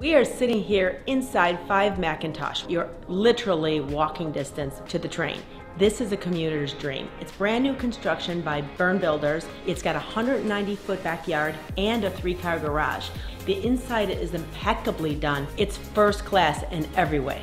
We are sitting here inside 5 McIntosh. You're literally walking distance to the train. This is a commuter's dream. It's brand new construction by Burn Builders. It's got a 190 foot backyard and a three car garage. The inside is impeccably done. It's first class in every way.